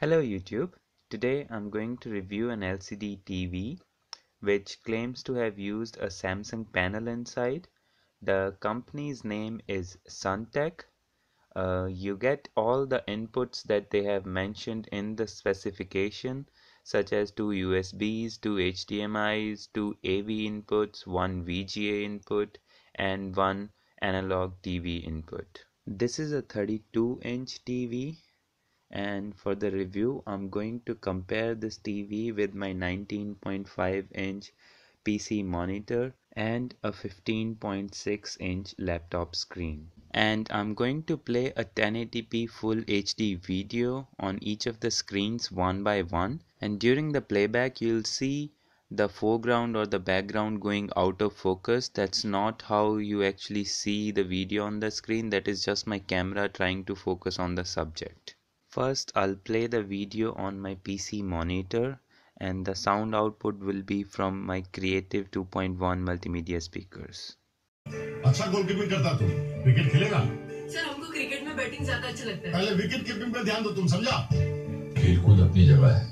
Hello YouTube. Today I'm going to review an LCD TV which claims to have used a Samsung panel inside. The company's name is Suntek. Uh, you get all the inputs that they have mentioned in the specification such as two USBs, two HDMIs, two AV inputs, one VGA input and one analog TV input. This is a 32 inch TV and for the review I'm going to compare this TV with my 19.5 inch PC monitor and a 15.6 inch laptop screen. And I'm going to play a 1080p full HD video on each of the screens one by one. And during the playback you'll see the foreground or the background going out of focus. That's not how you actually see the video on the screen. That is just my camera trying to focus on the subject First I'll play the video on my PC monitor and the sound output will be from my Creative 2.1 multimedia speakers. अच्छा goalkeeping करता तू cricket खेलेगा sir हमको cricket में batting ज्यादा अच्छा लगता है पहले विकेट कीपिंग पे ध्यान दो तुम समझा खेलकूद अपनी जगह है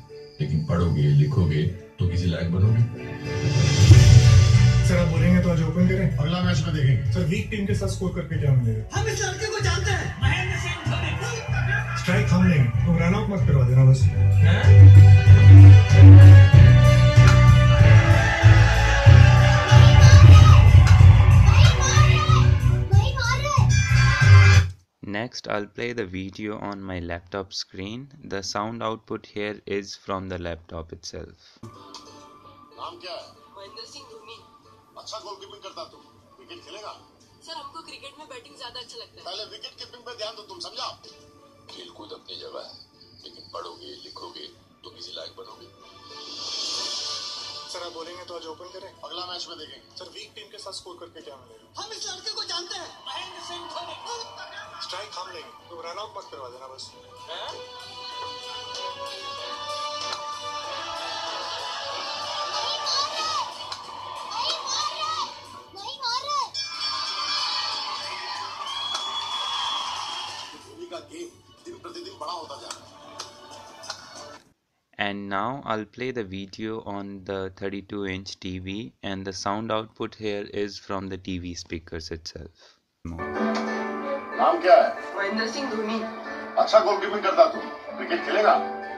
लेकिन पढ़ोगे लिखोगे तो किसी लायक बनोगे सर आप बोलेंगे तो आज ओपन करें अगला मैच में देखेंगे सर वीक टीम के साथ स्कोर करके क्या मिलेगा हम इस लड़के को जानते हैं महेंद्र सिंह धोनी स्ट्राइक हम लेंगे तुम रन आउट मत करवा देना बस Next I'll play the video on my laptop screen. The sound output here is from the laptop itself. नाम क्या है महेंद्र सिंह धोनी अच्छा गोलकीपिंग करता तू क्रिकेट खेलेगा सर हमको क्रिकेट में बैटिंग ज्यादा अच्छा लगता है पहले विकेट कीपिंग पे ध्यान दो तुम समझा खेलकूद अपनी जगह है। लेकिन पढ़ोगे लिखोगे तो किसी लायक बनोगे। सर आप बोलेंगे तो आज ओपन करें? अगला मैच में देखेंगे सर वीक टीम के साथ स्कोर करके क्या मिलेगा? हम इस लड़के को जानते हैं। महेंद्र सिंह धोनी। स्ट्राइक हम लेंगे। तुम रन आउट मत करवा देना बस। का गेम दिन प्रतिदिन बड़ा होता जा रहा है And now I'll play the video on the 32 inch TV and the sound output here is from the TV speakers itself. नाम क्या है? महेंद्र सिंह धोनी। अच्छा गोलकीपिंग करता तू। क्रिकेट खेलेगा?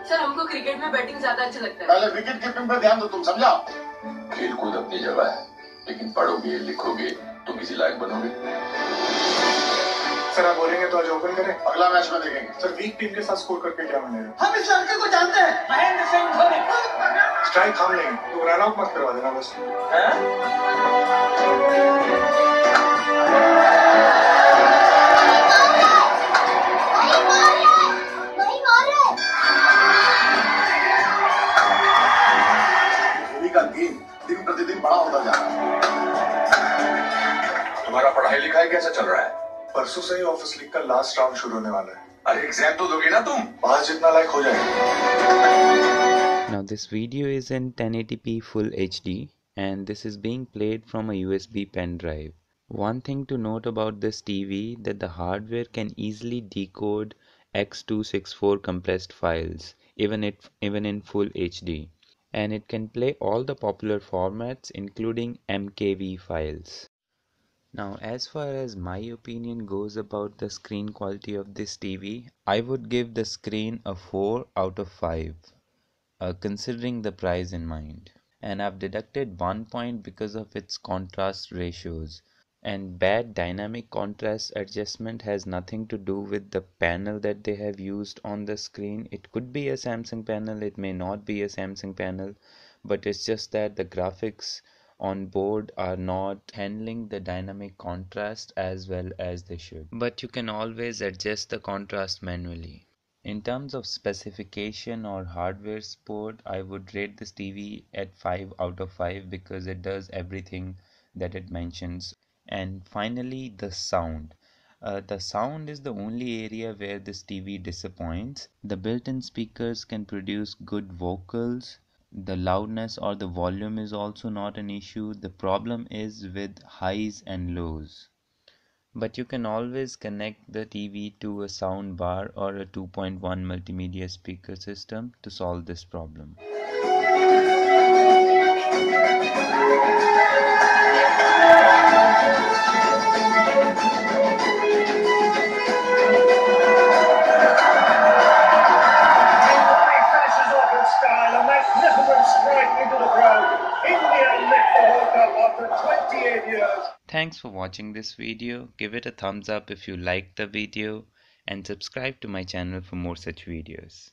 सर हमको क्रिकेट में बैटिंग ज़्यादा अच्छा लगता है। पहले विकेट कीपिंग पे ध्यान दो तुम समझा? खेलकूद अपनी जगह है लेकिन पढ़ोगे लिखोगे तो किसी लायक बनोगे। सर आप बोलेंगे तो आज ओपन करें अगला मैच में देखेंगे। सर वीक टीम के साथ स्कोर करके क्या मिलेगा? हम इस लड़के को जानते हैं। महेंद्र सिंह धोनी। स्ट्राइक हम लेंगे तुम रन आउट मत करवा देना बस। दिन प्रतिदिन बड़ा होता जा रहा है। तुम्हारा पढ़ाई लिखाई कैसा चल रहा है? परसों से ही ऑफिस लीग का लास्ट राउंड शुरू होने वाला है अरे एग्जाम तो दोगे ना तुम पास जितना लायक हो जाएगा Now this video is in 1080p full HD and this is being played from a USB pen drive. One thing to note about this TV that the hardware can easily decode X264 compressed files even it even in full HD and it can play all the popular formats including MKV files. Now, as far as my opinion goes about the screen quality of this TV, I would give the screen a 4 out of 5, uh, considering the price in mind. And I've deducted 1 point because of its contrast ratios. And bad dynamic contrast adjustment has nothing to do with the panel that they have used on the screen. It could be a Samsung panel, it may not be a Samsung panel, but it's just that the graphics on board are not handling the dynamic contrast as well as they should. But you can always adjust the contrast manually. In terms of specification or hardware support, I would rate this TV at 5 out of 5 because it does everything that it mentions. And finally, the sound. Uh, the sound is the only area where this TV disappoints. The built in speakers can produce good vocals, the loudness or the volume is also not an issue the problem is with highs and lows But you can always connect the TV to a sound bar or a 2.1 multimedia speaker system to solve this problem. After 28 years. Thanks for watching this video. Give it a thumbs up if you liked the video and subscribe to my channel for more such videos.